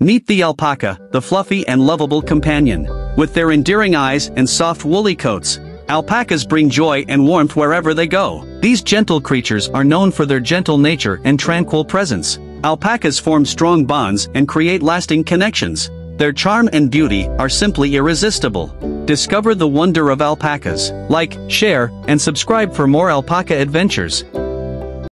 Meet the alpaca, the fluffy and lovable companion. With their endearing eyes and soft woolly coats, alpacas bring joy and warmth wherever they go. These gentle creatures are known for their gentle nature and tranquil presence. Alpacas form strong bonds and create lasting connections. Their charm and beauty are simply irresistible. Discover the wonder of alpacas. Like, share, and subscribe for more alpaca adventures.